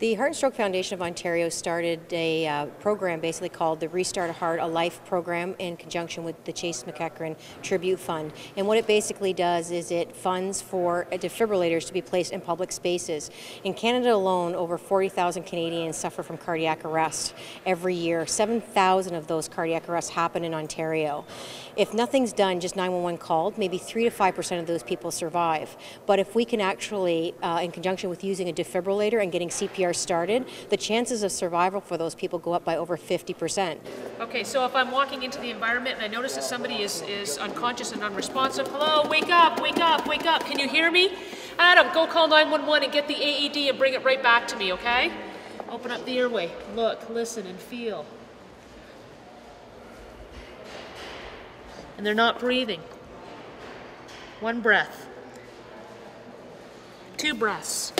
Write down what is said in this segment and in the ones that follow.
The Heart and Stroke Foundation of Ontario started a uh, program basically called the Restart a Heart a Life program in conjunction with the Chase McEachern Tribute Fund. And what it basically does is it funds for defibrillators to be placed in public spaces. In Canada alone, over 40,000 Canadians suffer from cardiac arrest every year. 7,000 of those cardiac arrests happen in Ontario. If nothing's done, just 911 called, maybe 3 to 5% of those people survive. But if we can actually, uh, in conjunction with using a defibrillator and getting CPR started, the chances of survival for those people go up by over 50%. Okay, so if I'm walking into the environment and I notice that somebody is, is unconscious and unresponsive, hello, wake up, wake up, wake up, can you hear me? Adam, go call 911 and get the AED and bring it right back to me, okay? Open up the airway, look, listen, and feel. And they're not breathing. One breath. Two breaths.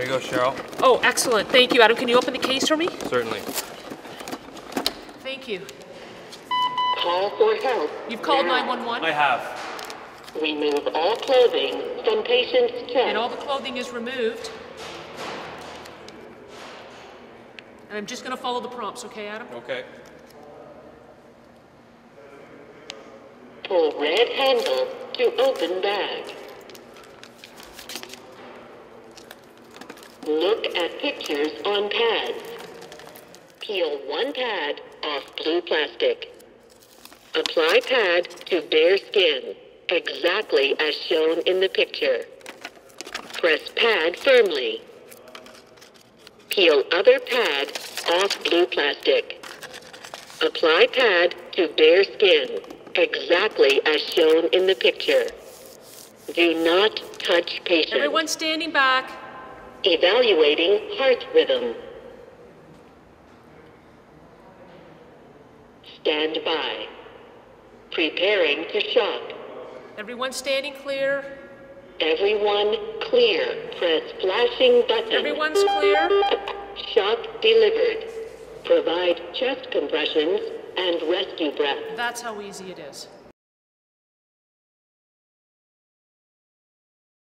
There you go, Cheryl. Oh, excellent. Thank you, Adam. Can you open the case for me? Certainly. Thank you. Call for help. You've called now. 911, I have. Remove all clothing from patient's and all the clothing is removed. And I'm just going to follow the prompts, okay, Adam? Okay. Pull red handle to open bag. Look at pictures on pads. Peel one pad off blue plastic. Apply pad to bare skin, exactly as shown in the picture. Press pad firmly. Peel other pad off blue plastic. Apply pad to bare skin, exactly as shown in the picture. Do not touch patient. Everyone standing back. Evaluating heart rhythm. Stand by. Preparing to shock. Everyone standing clear. Everyone clear. Press flashing button. Everyone's clear. Shock delivered. Provide chest compressions and rescue breath. That's how easy it is.